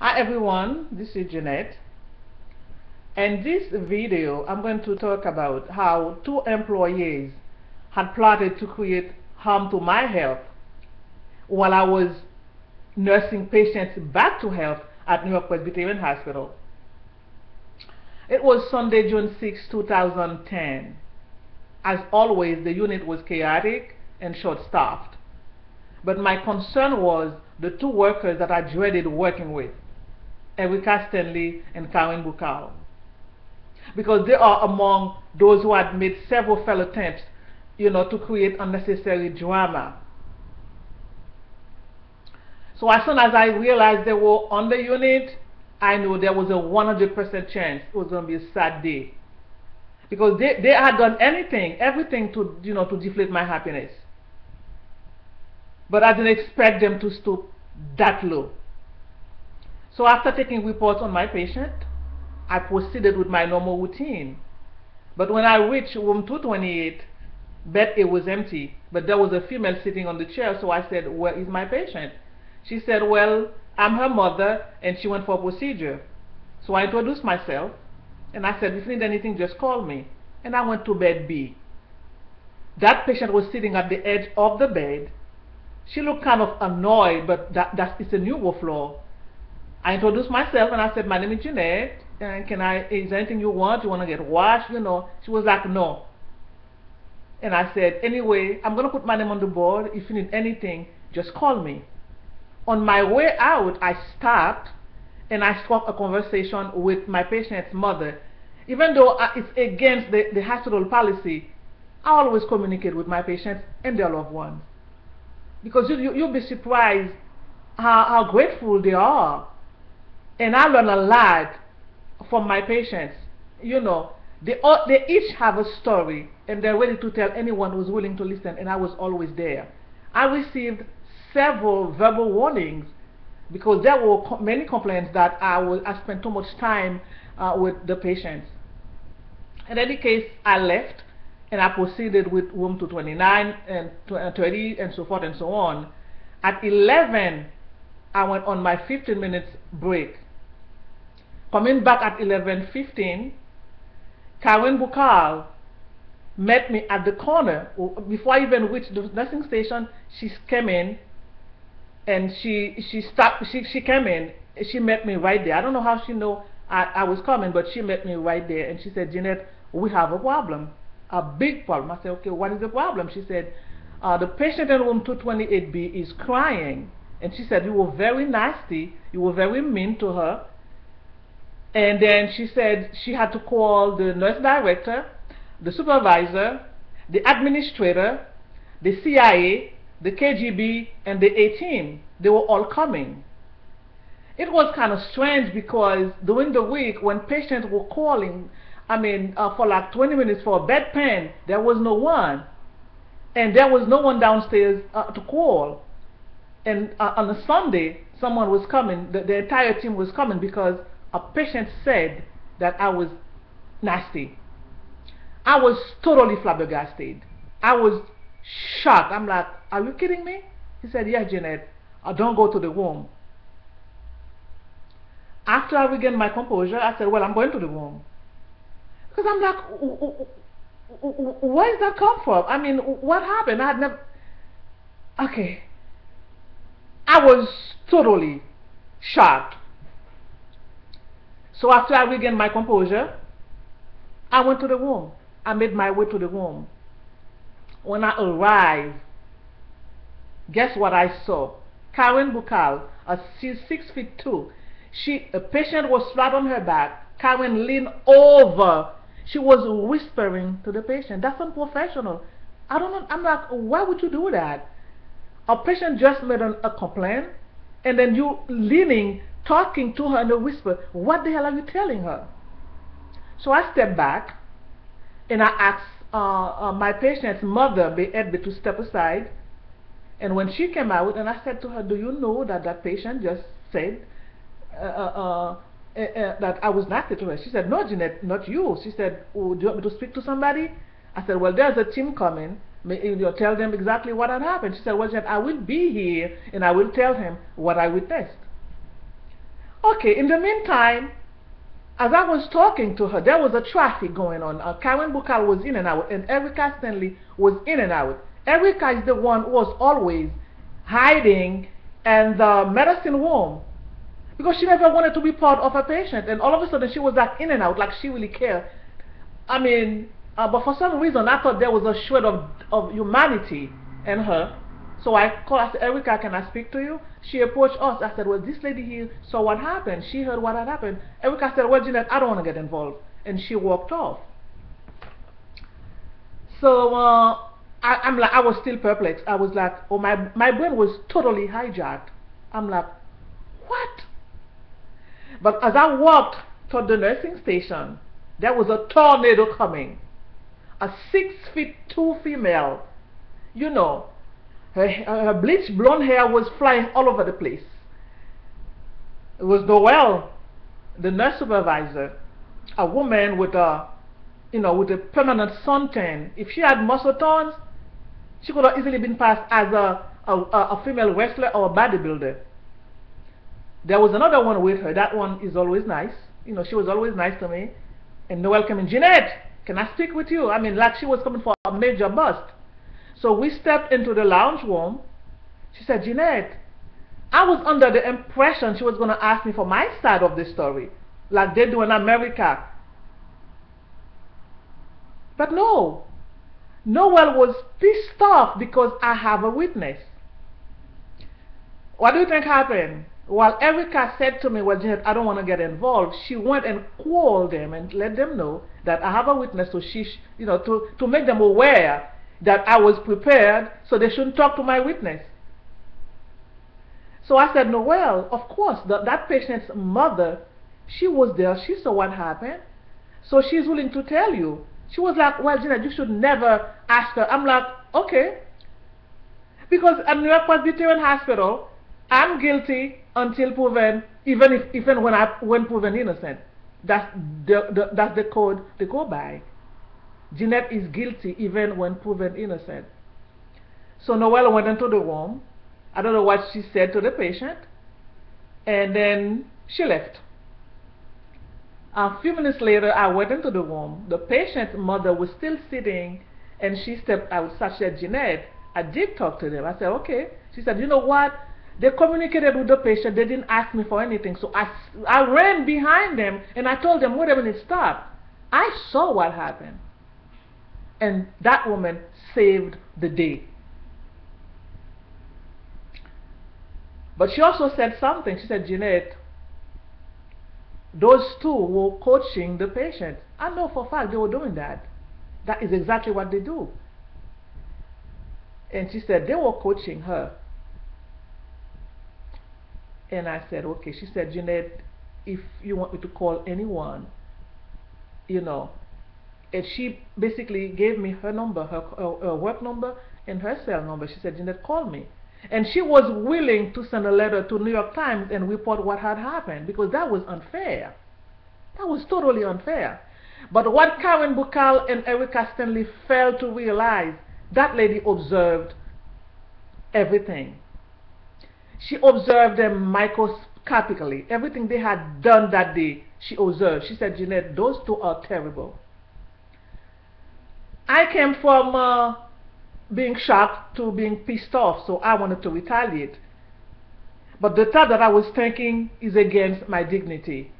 Hi everyone, this is Jeanette. In this video, I'm going to talk about how two employees had plotted to create harm to my health while I was nursing patients back to health at New York Presbyterian Hospital. It was Sunday, June 6, 2010. As always, the unit was chaotic and short-staffed. But my concern was the two workers that I dreaded working with, Eh, Erica Stanley and Karen Bukal. Because they are among those who had made several failed attempts, you know, to create unnecessary drama. So as soon as I realized they were on the unit, I knew there was a 100% chance it was going to be a sad day. Because they, they had done anything, everything to, you know, to deflate my happiness. But I didn't expect them to stoop that low. So after taking reports on my patient, I proceeded with my normal routine. But when I reached room 228, bed A was empty, but there was a female sitting on the chair, so I said, where is my patient? She said, well, I'm her mother, and she went for a procedure. So I introduced myself, and I said, if you need anything, just call me. And I went to bed B. That patient was sitting at the edge of the bed. She looked kind of annoyed, but that, that's, it's a neurofloor. I introduced myself and I said, my name is Jeanette, and can I, is there anything you want? You want to get washed? You know, she was like, no. And I said, anyway, I'm going to put my name on the board. If you need anything, just call me. On my way out, I stopped and I struck a conversation with my patient's mother. Even though uh, it's against the, the hospital policy, I always communicate with my patients and their loved ones. Because you, you, you'll be surprised how, how grateful they are. And I learn a lot from my patients. You know, they, all, they each have a story and they're ready to tell anyone who's willing to listen, and I was always there. I received several verbal warnings because there were co many complaints that I, was, I spent too much time uh, with the patients. In any case, I left and I proceeded with room 229 and 30 and so forth and so on. At 11, I went on my 15 minutes break. Coming back at 11.15, Karen Bukal met me at the corner. Before I even reached the nursing station, she came in and she she stopped she, she came in she met me right there. I don't know how she know I, I was coming, but she met me right there and she said, Jeanette, we have a problem. A big problem. I said, okay, what is the problem? She said, uh, the patient in room 228B is crying. And she said, you were very nasty. You were very mean to her. And then she said she had to call the nurse director, the supervisor, the administrator, the CIA, the KGB, and the A team. They were all coming. It was kind of strange because during the week when patients were calling, I mean, uh, for like 20 minutes for a bedpan, there was no one. And there was no one downstairs uh, to call. And uh, on a Sunday, someone was coming, the, the entire team was coming because a patient said that I was nasty. I was totally flabbergasted. I was shocked. I'm like, are you kidding me? He said, yes, Jeanette, I don't go to the womb. After I regained my composure, I said, well, I'm going to the womb. Because I'm like, where did that come from? I mean, what happened? I had never... Okay. I was totally shocked. So after I regained my composure, I went to the room. I made my way to the room. When I arrived, guess what I saw? Karen Bukal, a, she's six feet two. She, a patient was flat on her back. Karen leaned over. She was whispering to the patient. That's unprofessional. I don't know. I'm like, why would you do that? A patient just made an, a complaint, and then you leaning, talking to her in a whisper. What the hell are you telling her? So I stepped back, and I asked uh, uh, my patient's mother, Edby, to step aside. And when she came out, and I said to her, do you know that that patient just said uh, uh, uh, uh that I was nasty to her? She said, no, Jeanette, not you. She said, oh, do you want me to speak to somebody? I said, well, there's a team coming. You tell them exactly what had happened. She said, well, Jeanette, I will be here, and I will tell him what I witnessed. Okay, in the meantime, as I was talking to her, there was a traffic going on. Uh, Karen Bukal was in and out, and Erica Stanley was in and out. Erica is the one who was always hiding in the medicine room because she never wanted to be part of a patient. And all of a sudden, she was like in and out, like she really cared. I mean, uh, but for some reason, I thought there was a shred of, of humanity in her. So I called, I said, Erica, can I speak to you? She approached us. I said, well, this lady here saw what happened. She heard what had happened. Erica said, well, Jeanette, I don't want to get involved. And she walked off. So uh, I, am like, I was still perplexed. I was like, oh, my, my brain was totally hijacked. I'm like, what? But as I walked toward the nursing station, there was a tornado coming. A six feet two female, you know, her, bleached blonde hair was flying all over the place. It was Noel, the nurse supervisor, a woman with a, you know, with a permanent suntan. If she had muscle tones, she could have easily been passed as a, a, a female wrestler or a bodybuilder. There was another one with her. That one is always nice. You know, she was always nice to me. And Noel came in, Jeanette, can I speak with you? I mean, like she was coming for a major bust. So we stepped into the lounge room. She said, Jeanette, I was under the impression she was going to ask me for my side of the story, like they do in America. But no, Noel was pissed off because I have a witness. What do you think happened? While Erica said to me, well, Jeanette, I don't want to get involved, she went and called them and let them know that I have a witness, so she, you know, to, to make them aware that I was prepared so they shouldn't talk to my witness. So I said, no, well, of course, the, that patient's mother, she was there, she saw what happened, so she's willing to tell you. She was like, well, Gina, you should never ask her. I'm like, okay. Because at New York Presbyterian Hospital, I'm guilty until proven, even if even when I when proven innocent. That's the, the that's the code they go by. Jeanette is guilty even when proven innocent. So Noel went into the room. I don't know what she said to the patient. And then she left. A few minutes later, I went into the room. The patient's mother was still sitting, and she stepped out. She said, Jeanette, I did talk to them. I said, okay. She said, you know what? They communicated with the patient. They didn't ask me for anything. So I, I ran behind them, and I told them, wait a minute, stop. I saw what happened. And that woman saved the day. But she also said something. She said, Jeanette, those two were coaching the patient. I know for a fact they were doing that. That is exactly what they do. And she said, they were coaching her. And I said, okay. She said, Jeanette, if you want me to call anyone, you know, and she basically gave me her number, her, her, her, work number, and her cell number. She said, Jeanette, call me. And she was willing to send a letter to New York Times and report what had happened because that was unfair. That was totally unfair. But what Karen Bukal and Erica Stanley failed to realize, that lady observed everything. She observed them microscopically. Everything they had done that day, she observed. She said, Jeanette, those two are terrible. I came from uh, being shocked to being pissed off, so I wanted to retaliate. But the thought that I was thinking is against my dignity.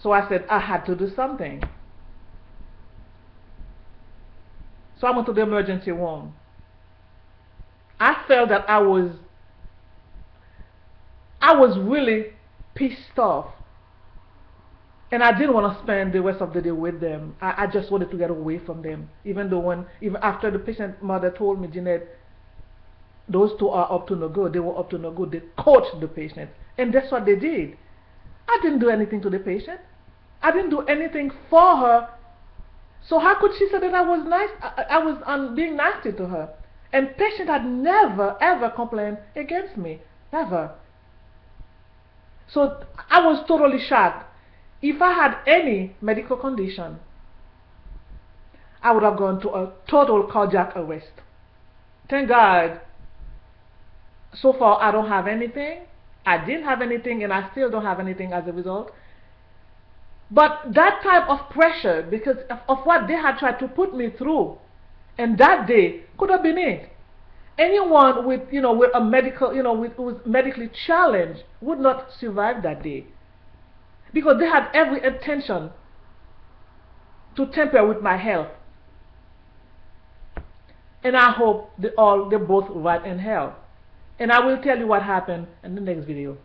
So I said I had to do something. So I went to the emergency room. I felt that I was I was really pissed off and I didn't want to spend the rest of the day with them. I, I just wanted to get away from them. Even though when, even after the patient mother told me, Jeanette, those two are up to no good. They were up to no good. They coached the patient. And that's what they did. I didn't do anything to the patient. I didn't do anything for her. So how could she say that I was nice? I, I was um, being nasty to her. And patient had never, ever complained against me. Never. So I was totally shocked. If I had any medical condition, I would have gone to a total cardiac arrest. Thank God, so far I don't have anything, I didn't have anything and I still don't have anything as a result. But that type of pressure, because of, of what they had tried to put me through, and that day could have been it. Anyone with, you know, with a medical, you know, with, who was medically challenged would not survive that day. Because they had every intention to tamper with my health. And I hope they all, they both rot in hell. And I will tell you what happened in the next video.